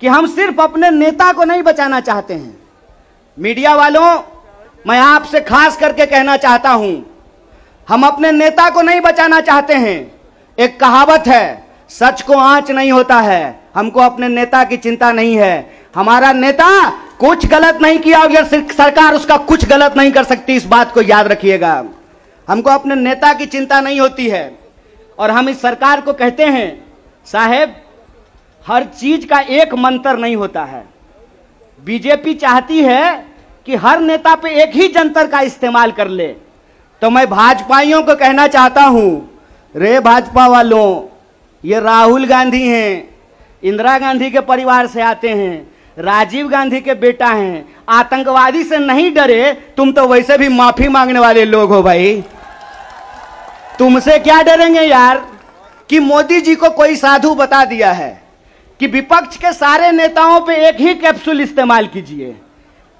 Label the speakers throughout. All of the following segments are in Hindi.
Speaker 1: कि हम सिर्फ़ अपने नेता को नहीं बचाना चाहते हैं। मीडिया वालों, मैं आपसे खास करके कहना चाहता हूँ, हम अपने नेता को नहीं बचाना चाहते हैं। एक कहावत है, सच को आँच नहीं होता है, हमको अपने नेता की चिंता नहीं है। हमारा नेता कुछ गलत नहीं किया और सरकार उसका कुछ गलत नहीं कर सकती, इस बात को याद रखिएगा। हमको अपने नेता की चिंता नहीं होती है, और हम इस सरकार को कहते हैं, साहेब हर चीज़ का एक मंत्र नहीं होता है। बीजेपी चाहती है कि हर नेता पे एक ही जंतर का इस्तेमाल कर ले। तो मैं भाजपाइयों को कहना चाहता हूँ, रे भाजपा वालों, ये राहुल गांधी हैं, इंदिरा गांधी के परिवार से आते हैं, राजीव गांधी के बेटा हैं, आतंकवादी से नहीं डरे, तुम तो वैसे भी माफ़ी मांगने वाले लोग हो भाई। तुमसे क्या डरेंगे यार कि मोदी जी को कोई साधु बता दिया है? कि विपक्ष के सारे नेताओं पे एक ही कैप्सूल इस्तेमाल कीजिए।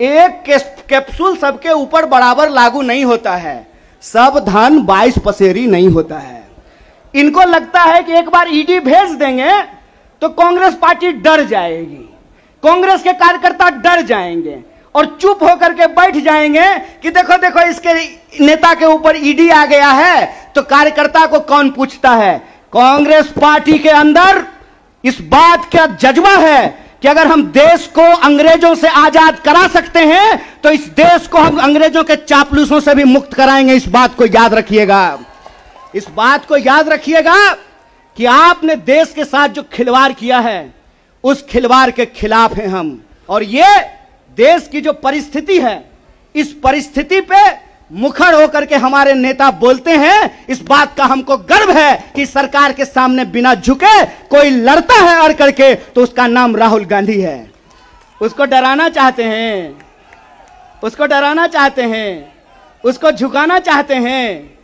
Speaker 1: एक कैप्सूल सबके ऊपर बराबर लागू नहीं होता है। सब धन बाईस पसेरी नहीं होता है। इनको लगता है कि एक बार ईडी भेज देंगे तो कांग्रेस पार्टी डर जाएगी। कांग्रेस के कार्यकर्ता डर जाएँगे और चुप होकर के बैठ जाएँगे कि देखो देखो, इसके नेता के ऊपर ईडी आ गया है तो कार्यकर्ता को कौन पूछता है? कांग्रेस पार्टी के अंदर इस बात का जज्बा है कि अगर हम देश को अंग्रेज़ों से आज़ाद करा सकते हैं तो इस देश को हम अंग्रेज़ों के चापलूसों से भी मुक्त कराएँगे। इस बात को याद रखिएगा। इस बात को याद रखिएगा कि आपने देश के साथ जो खिलवाड़ किया है, उस खिलवाड़ के खिलाफ हैं हम। और ये देश की जो परिस्थिति है, इस परिस्थिति पे मुखर होकर के हमारे नेता बोलते हैं, इस बात का हमको गर्व है कि सरकार के सामने बिना झुके कोई लड़ता है अड़ करके तो उसका नाम राहुल गांधी है। उसको डराना चाहते हैं, उसको डराना चाहते हैं, उसको झुकाना चाहते हैं।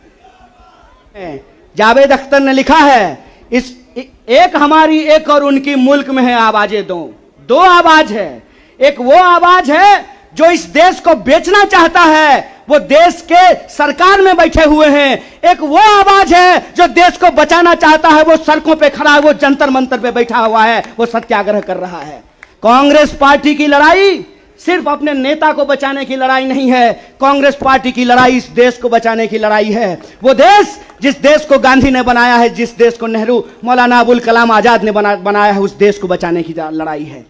Speaker 1: जावेद अख्तर ने लिखा है, इस एक हमारी एक और उनकी मुल्क में है आवाज़ें दो दो आवाज़ है, एक वो आवाज़ है जो इस देश को बेचना चाहता है वो देश के सरकार में बैठे हुए हैं। एक वो आवाज़ है जो देश को बचाना चाहता है वो सड़कों पे खड़ा है वो जंतर मंतर पे बैठा हुआ है वो सत्याग्रह कर रहा है। कांग्रेस पार्टी की लड़ाई सिर्फ़ अपने नेता को बचाने की लड़ाई नहीं है कांग्रेस पार्टी की लड़ाई इस देश को बचाने की लड़ाई है। वो देश जिस देश को गांधी ने बनाया है जिस देश को नेहरू मौलाना अबुल कलाम आज़ाद ने बना, बनाया है उस देश को बचाने की लड़ाई है।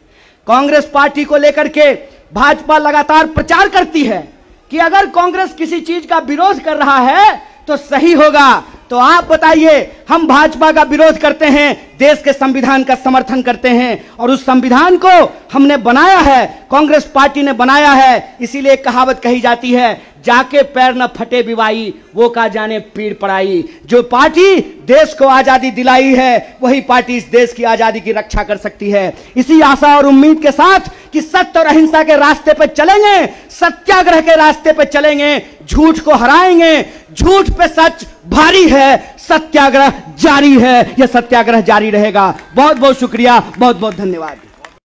Speaker 1: कांग्रेस पार्टी को लेकर के भाजपा लगातार प्रचार करती है। कि अगर कांग्रेस किसी चीज़ का विरोध कर रहा है तो सही होगा। तो आप बताइए, हम भाजपा का विरोध करते हैं, देश के संविधान का समर्थन करते हैं, और उस संविधान को हमने बनाया है, कांग्रेस पार्टी ने बनाया है, इसीलिए कहावत कही जाती है, जाके पैर न फटे बिवाई, वो का जाने पीड़ पड़ाई। जो पार्टी देश को आज़ादी दिलाई है, वही पार्टी इस देश की आज़ादी की रक्षा कर सकती है। इसी आशा और उम्मीद के साथ कि सत्य और अहिंसा के रास्ते पर चलेंगे, सत्याग्रह के रास्ते पर चलेंगे, झूठ को हराएँगे झूठ पे सच भारी है, सत्याग्रह जारी है, यह सत्याग्रह जारी रहेगा। बहुत बहुत शुक्रिया बहुत बहुत धन्यवाद।